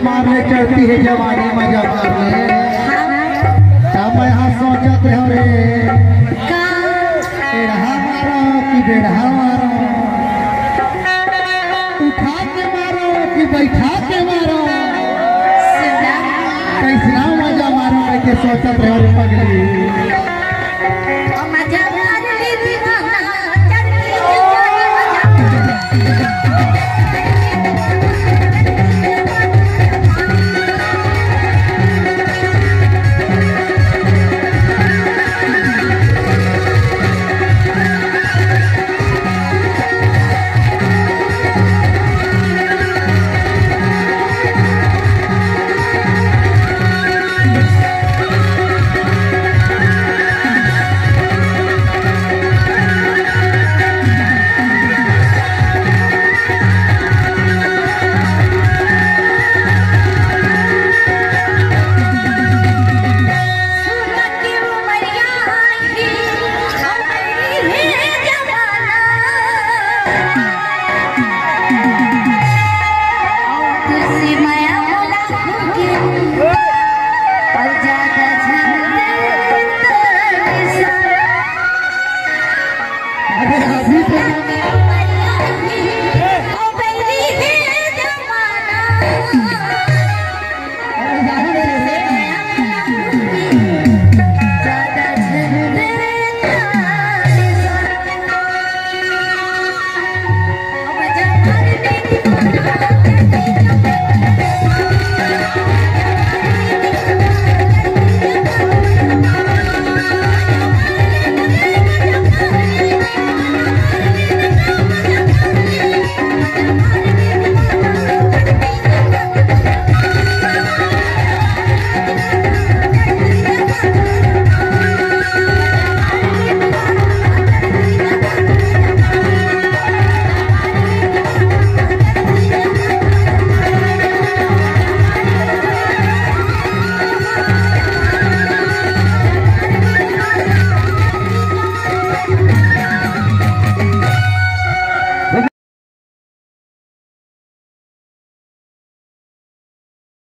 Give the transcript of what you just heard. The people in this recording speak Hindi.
जमार में है जवानी मज़ा कर ले। मैं हाँ हो रे। बेढ़ा